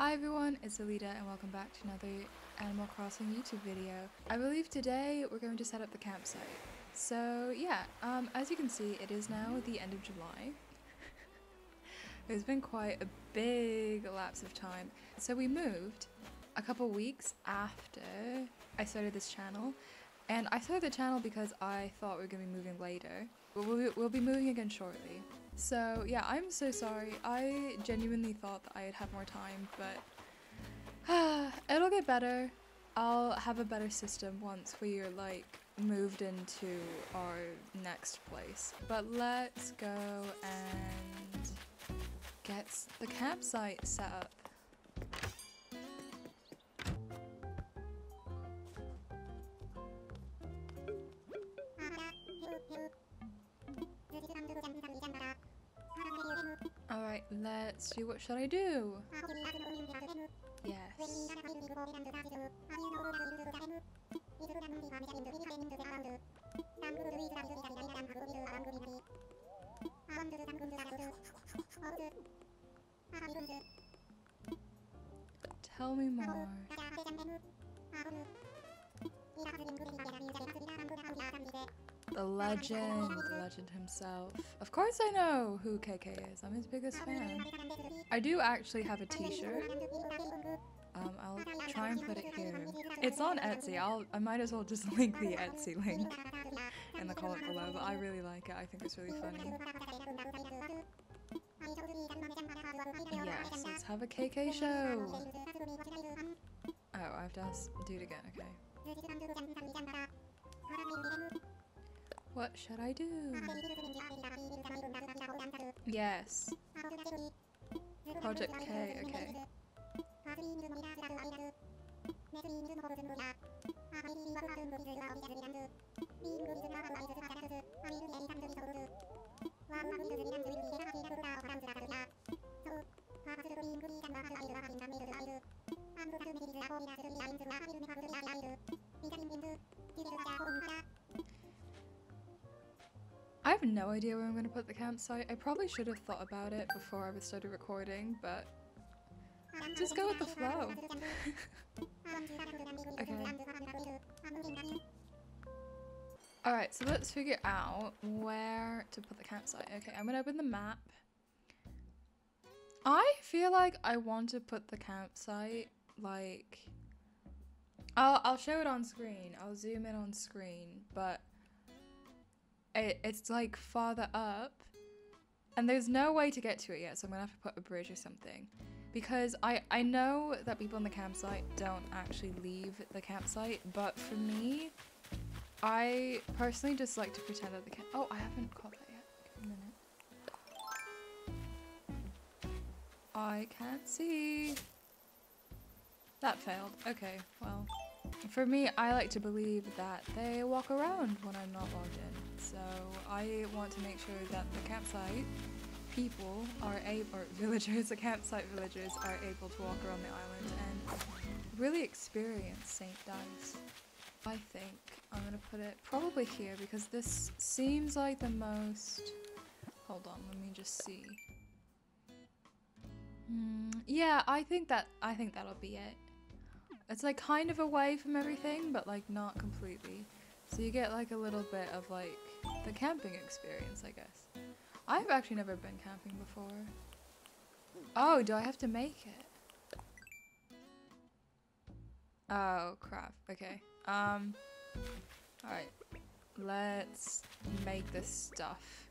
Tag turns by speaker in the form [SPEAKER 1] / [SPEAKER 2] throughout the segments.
[SPEAKER 1] Hi everyone, it's Alita and welcome back to another Animal Crossing YouTube video. I believe today we're going to set up the campsite. So yeah, um, as you can see it is now the end of July. It's been quite a big lapse of time. So we moved a couple weeks after I started this channel and I started the channel because I thought we were going to be moving later. But we'll, we'll be moving again shortly. So yeah, I'm so sorry. I genuinely thought that I'd have more time, but it'll get better. I'll have a better system once we're like moved into our next place. But let's go and get the campsite set up. Let's see what should I do? Yes. Tell me more. The legend, the legend himself. Of course I know who KK is. I'm his biggest fan. I do actually have a t-shirt. Um, I'll try and put it here. It's on Etsy. I'll, I might as well just link the Etsy link in the comment below, but I really like it. I think it's really funny. Yes, let's have a KK show. Oh, I have to do it again, okay. What should I do? Yes. Project K, okay. No idea where I'm going to put the campsite. I probably should have thought about it before I started recording, but just go with the flow. okay. Alright, so let's figure out where to put the campsite. Okay, I'm going to open the map. I feel like I want to put the campsite, like... I'll, I'll show it on screen. I'll zoom in on screen, but it, it's like farther up and there's no way to get to it yet so I'm gonna have to put a bridge or something. Because I, I know that people in the campsite don't actually leave the campsite but for me I personally just like to pretend that the camp- oh I haven't caught that yet. A minute. I can't see. That failed. Okay well for me, I like to believe that they walk around when I'm not logged in. So I want to make sure that the campsite people are able, or villagers, the campsite villagers are able to walk around the island and really experience St. Dice. I think I'm gonna put it probably here because this seems like the most, hold on, let me just see. Hmm, yeah, I think that, I think that'll be it. It's like kind of away from everything, but like not completely. So you get like a little bit of like the camping experience, I guess. I've actually never been camping before. Oh, do I have to make it? Oh, crap. Okay. Um, alright. Let's make this stuff.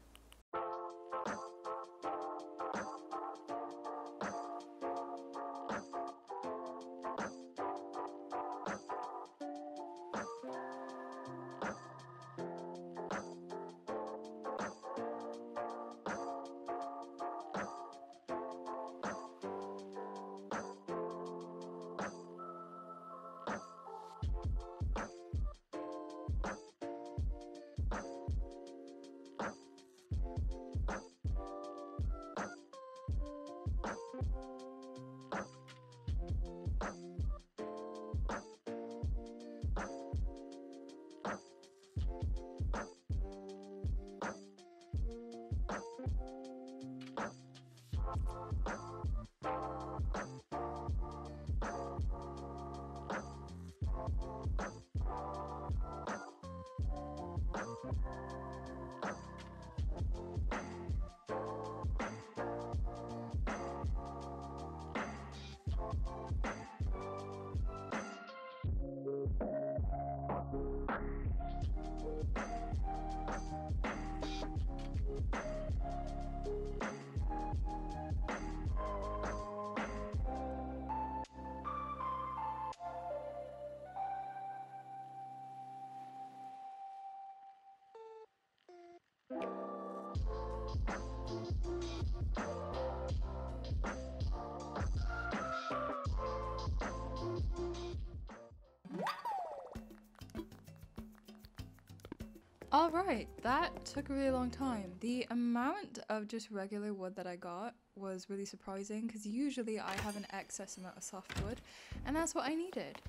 [SPEAKER 1] Alright, that took a really long time. The amount of just regular wood that I got was really surprising because usually I have an excess amount of softwood and that's what I needed.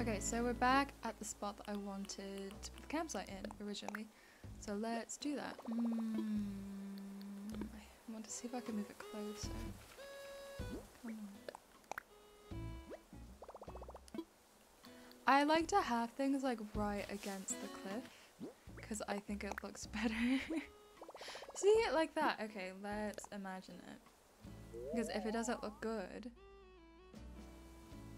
[SPEAKER 1] Okay, so we're back at the spot that I wanted to put the campsite in originally. So let's do that. Mm, I want to see if I can move it closer. I like to have things like right against the cliff because I think it looks better. See it like that? Okay, let's imagine it. Because if it doesn't look good...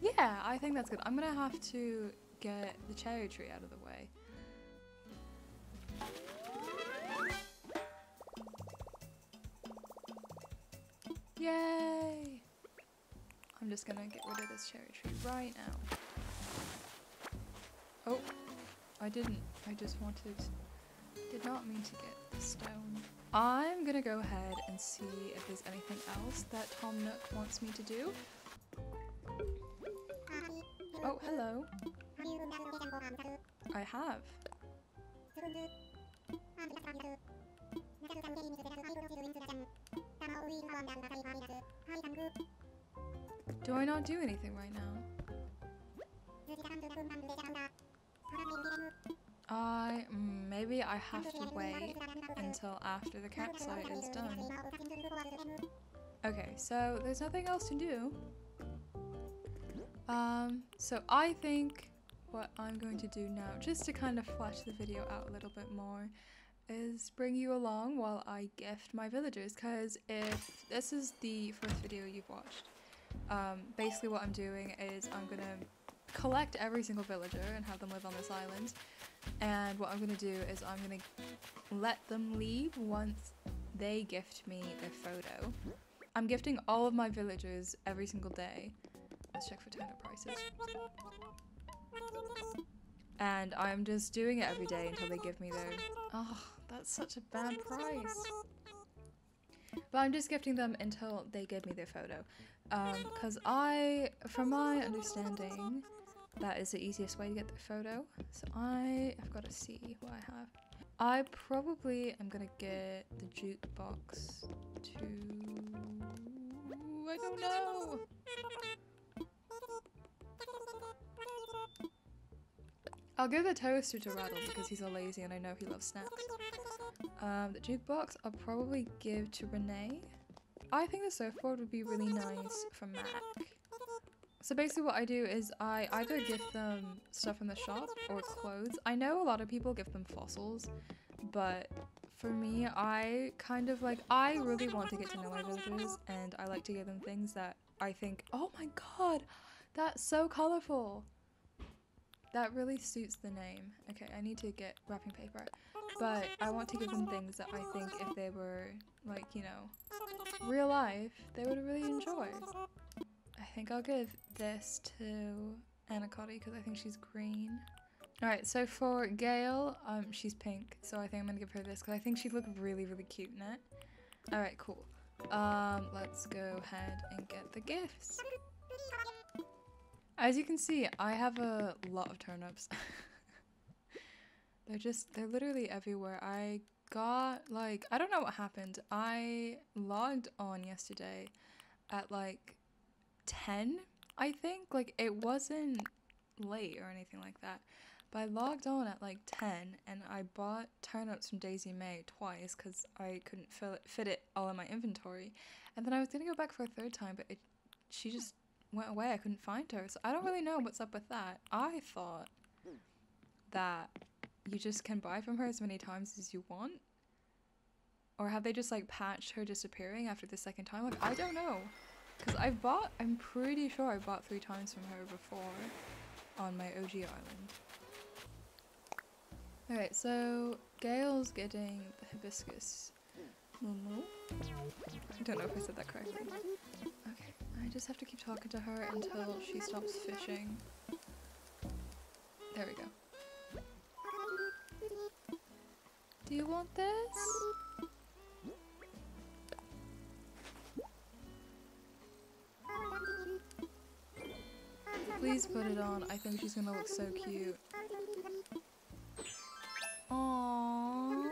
[SPEAKER 1] Yeah, I think that's good. I'm gonna have to get the cherry tree out of the way. Yay! I'm just gonna get rid of this cherry tree right now. Oh, I didn't. I just wanted... Did not mean to get the stone. I'm gonna go ahead and see if there's anything else that Tom Nook wants me to do. Oh, hello. I have. Do I not do anything right now? I maybe I have to wait until after the campsite is done. Okay, so there's nothing else to do. Um, so I think what I'm going to do now, just to kind of flesh the video out a little bit more, is bring you along while I gift my villagers, because if this is the first video you've watched, um, basically what I'm doing is I'm gonna collect every single villager and have them live on this island. And what I'm going to do is I'm going to let them leave once they gift me their photo. I'm gifting all of my villagers every single day. Let's check for turnip prices. And I'm just doing it every day until they give me their... Oh, that's such a bad price. But I'm just gifting them until they give me their photo. Because um, I, from my understanding, that is the easiest way to get the photo. So I have got to see what I have. I probably am gonna get the jukebox to... I don't know! I'll give the toaster to Raddle because he's a lazy and I know he loves snacks. Um, the jukebox I'll probably give to Renee. I think the surfboard would be really nice for Mac. So basically what I do is I either gift them stuff in the shop or clothes. I know a lot of people give them fossils, but for me, I kind of like, I really want to get to know my villagers and I like to give them things that I think, oh my god, that's so colorful. That really suits the name. Okay, I need to get wrapping paper. But I want to give them things that I think if they were, like, you know, real life, they would really enjoy. I think I'll give this to Anicotti because I think she's green. Alright, so for Gayle, um, she's pink, so I think I'm gonna give her this because I think she'd look really, really cute in it. Alright, cool. Um, let's go ahead and get the gifts. As you can see, I have a lot of turnips. they're just, they're literally everywhere. I got, like, I don't know what happened. I logged on yesterday at, like, 10, I think. Like, it wasn't late or anything like that. But I logged on at like 10 and I bought turnips from Daisy Mae twice because I couldn't it, fit it all in my inventory. And then I was going to go back for a third time, but it, she just went away. I couldn't find her. So I don't really know what's up with that. I thought that you just can buy from her as many times as you want. Or have they just like patched her disappearing after the second time? Like, I don't know. Because I've bought, I'm pretty sure I bought three times from her before on my OG island. Alright, so Gayle's getting the hibiscus. I don't know if I said that correctly. Okay, I just have to keep talking to her until she stops fishing. There we go. Do you want this? Please put it on. I think she's gonna look so cute. Aww.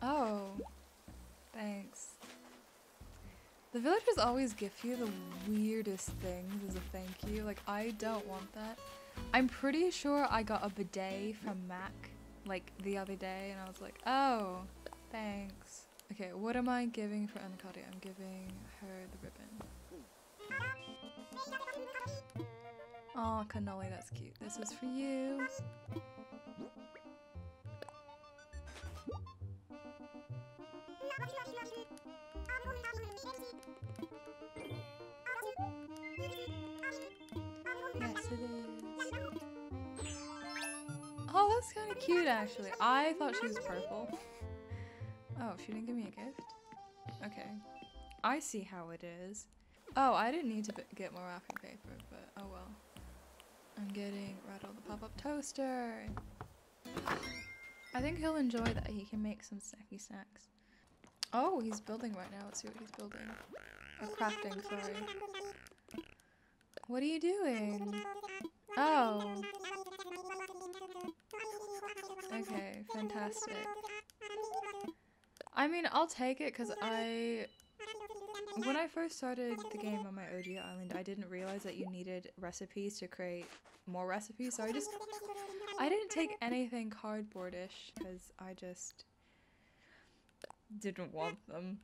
[SPEAKER 1] Oh. Thanks. The villagers always gift you the weirdest things as a thank you. Like, I don't want that. I'm pretty sure I got a bidet from Mac, like, the other day, and I was like, oh, thanks. Okay, what am I giving for Anicotti? I'm giving her the ribbon. Oh, cannoli, that's cute. This is for you. Yes, it is. Oh, that's kind of cute, actually. I thought she was purple. Oh, she didn't give me a gift? Okay. I see how it is. Oh, I didn't need to get more wrapping paper, but oh well. I'm getting Raddle the pop-up toaster. I think he'll enjoy that. He can make some snacky snacks. Oh, he's building right now. Let's see what he's building. Oh, crafting, sorry. What are you doing? Oh. Okay, fantastic. I mean, I'll take it because I... When I first started the game on my OG island, I didn't realize that you needed recipes to create more recipes, so I just... I didn't take anything cardboardish because I just didn't want them.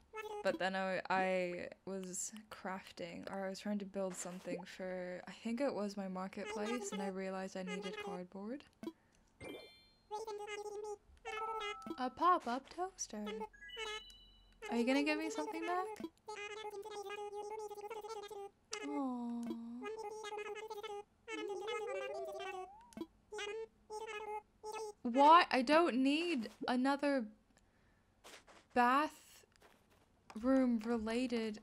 [SPEAKER 1] But then I, I was crafting, or I was trying to build something for, I think it was my marketplace, and I realized I needed cardboard. A pop-up toaster. Are you gonna give me something back? Why? I don't need another bathroom related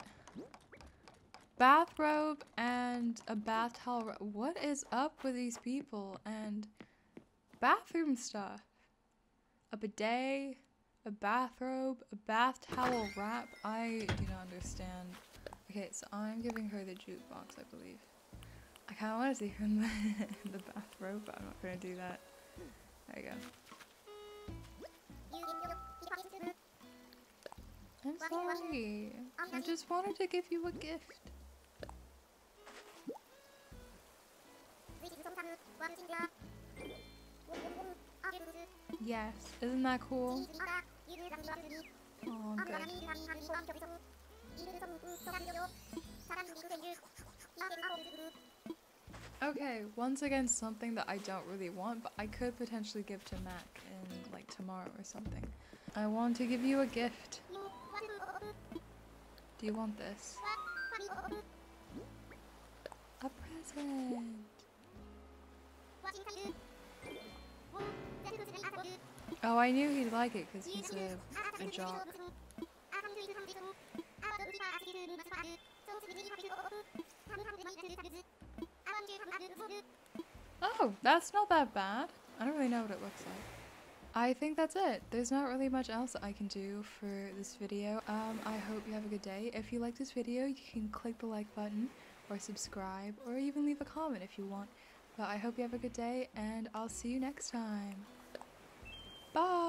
[SPEAKER 1] bathrobe and a bath towel. What is up with these people and bathroom stuff? A bidet, a bathrobe, a bath towel wrap. I do not understand. Okay, so I'm giving her the jukebox, I believe. I kind of want to see her in the, the bathrobe, but I'm not going to do that. There you go. I'm sorry. I just wanted to give you a gift. Yes, isn't that cool? Oh, good. Okay, once again something that I don't really want, but I could potentially give to Mac in like tomorrow or something. I want to give you a gift. Do you want this? A present! Oh, I knew he'd like it because he's a, a jock. Oh, that's not that bad. I don't really know what it looks like. I think that's it. There's not really much else I can do for this video. Um, I hope you have a good day. If you like this video, you can click the like button or subscribe or even leave a comment if you want. But I hope you have a good day and I'll see you next time. Bye!